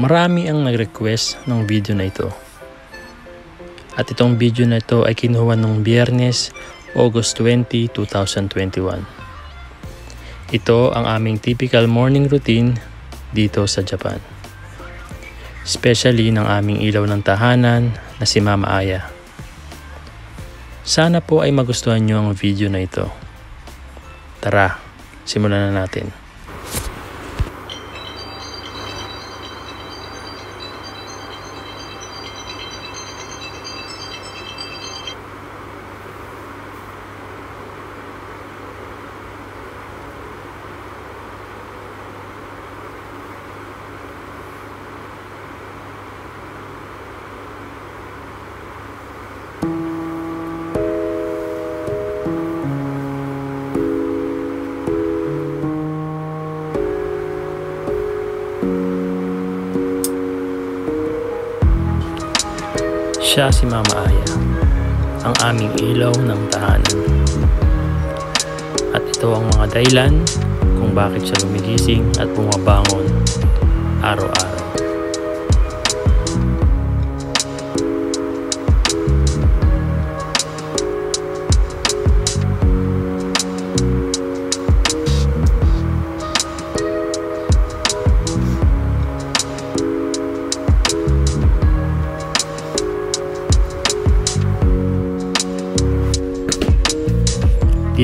Marami ang nag-request ng video na ito. At itong video na ito ay kinuha nung biyernes, August 20, 2021. Ito ang aming typical morning routine dito sa Japan. Especially ng aming ilaw ng tahanan na si Mama Aya. Sana po ay magustuhan nyo ang video na ito. Tara, simulan na natin. Siya si Mama Aya, ang aming ilaw ng tahanan. At ito ang mga dahilan kung bakit siya lumigising at bumabangon araw-araw.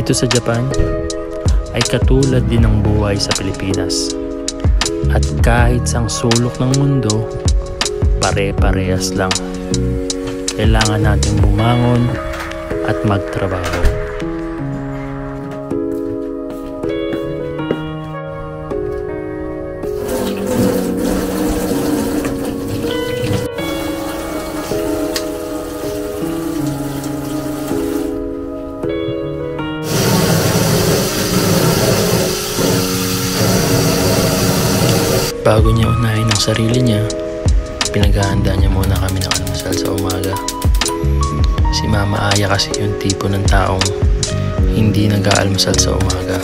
Dito sa Japan ay katulad din ng buhay sa Pilipinas. At kahit sang sulok ng mundo, pare-parehas lang. Kailangan nating bumangon at magtrabaho. Bago niya unahin ang sarili niya, pinaghahanda niya muna kami ng almusal sa umaga. Si Mama Aya kasi yung tipo ng taong hindi nag-aalmusal sa umaga.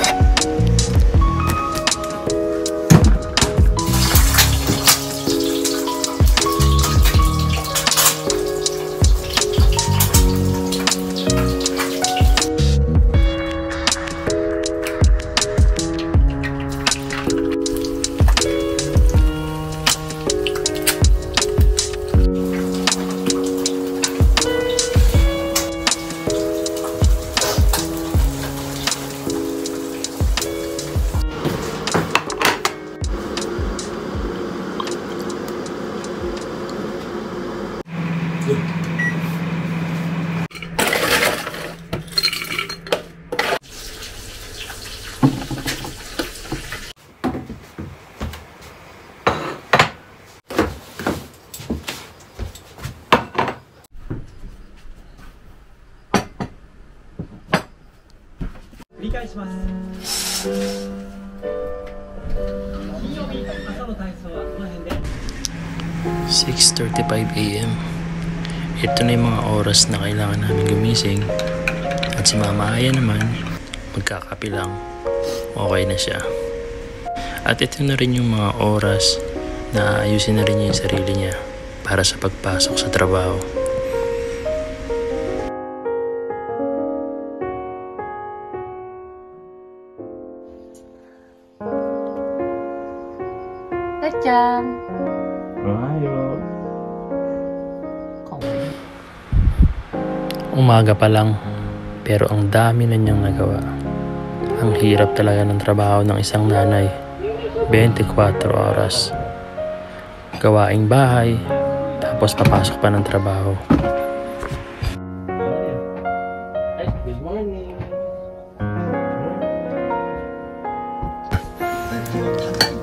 繰り返します金曜日朝の体操はこの辺で6:35 a.m. Ito na yung mga oras na kailangan namin gumising. At si Mama Aya naman, magkakapi lang. Okay na siya. At ito na rin yung mga oras na ayusin na rin niya yung sarili niya para sa pagpasok sa trabaho. Tachan. Umaga pa lang, pero ang dami na niyang nagawa. Ang hirap talaga ng trabaho ng isang nanay. 24 oras. Gawaing bahay, tapos papasok pa ng trabaho. Good morning.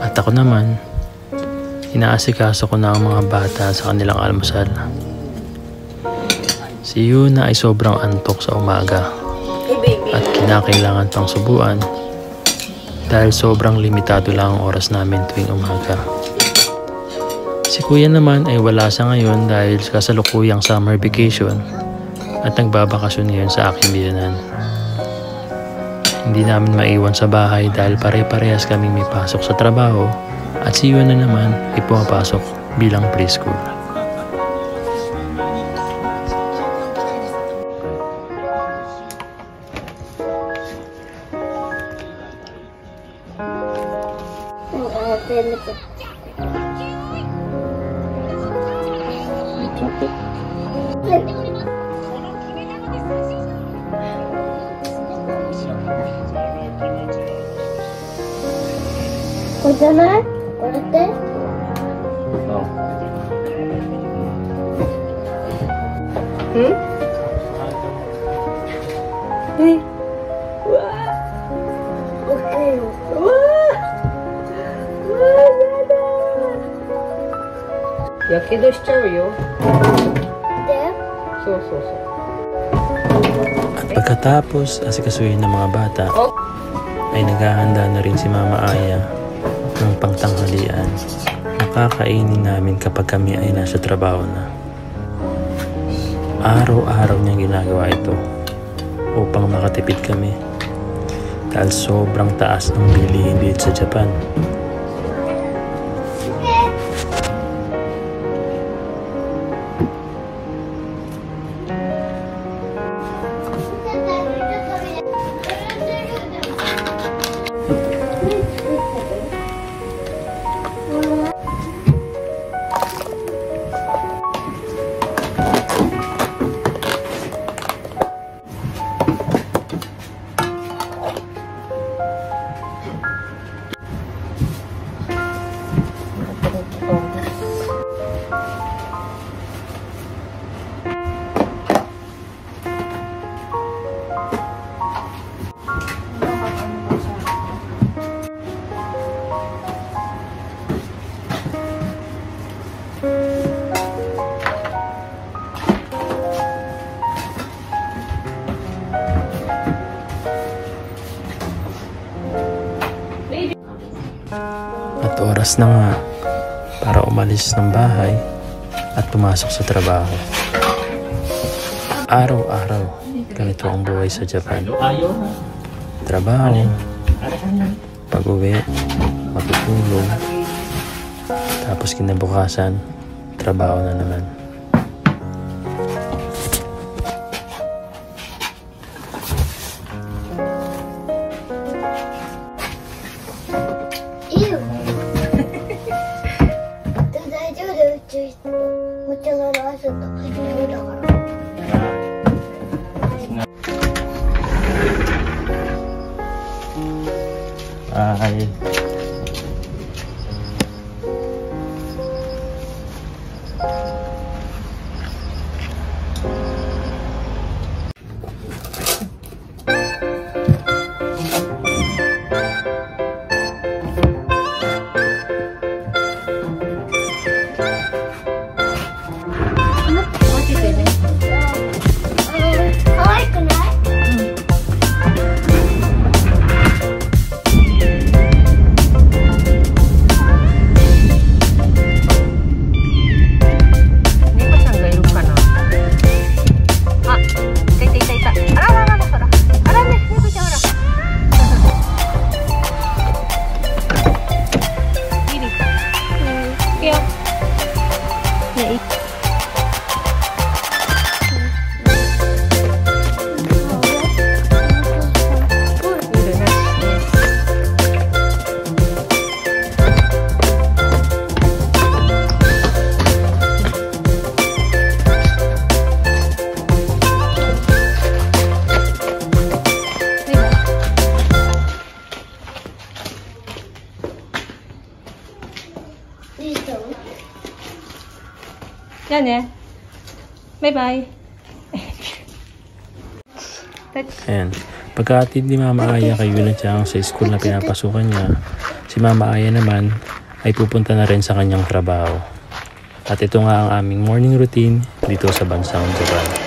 At ako naman, inaasikaso ko na ang mga bata sa kanilang almusal. Si Yuna ay sobrang antok sa umaga at kinakailangan pang subuan dahil sobrang limitado lang ang oras namin tuwing umaga. Si kuya naman ay wala sa ngayon dahil sa kasalukuyang summer vacation at nagbabakasyon ngayon sa aking biyanan. Hindi namin maiwan sa bahay dahil pare-parehas kaming may pasok sa trabaho at si Yuna naman ay pumapasok bilang preschool. Sana? Orte? Oh. Hmm? Hey. Wow. Okay. Wow. Wow, Dada. Jakie dość czarują? Gdzie? So, so, so. At pagkatapos asikasuhin ng mga bata, oh. ay naghahanda na rin si Mama Aya ng pangtanghalian na kakainin namin kapag kami ay nasa trabaho na. Araw-araw niyang ginagawa ito upang makatipid kami dahil sobrang taas ng bilihin dito sa Japan. Oras na nga para umalis ng bahay at pumasok sa trabaho. Araw-araw, ganito ang buhay sa Japan. Trabaho, pag-uwi, matutulog, tapos kinabukasan, trabaho na naman. お茶が回すと犬だから。はい。Yan eh. Bye-bye. Ayan. Pagkaatid ni Mama Aya kay Yuna Chang sa school na pinapasukan niya, si Mama Aya naman ay pupunta na rin sa kanyang trabaho. At ito nga ang aming morning routine dito sa Bansang Japan.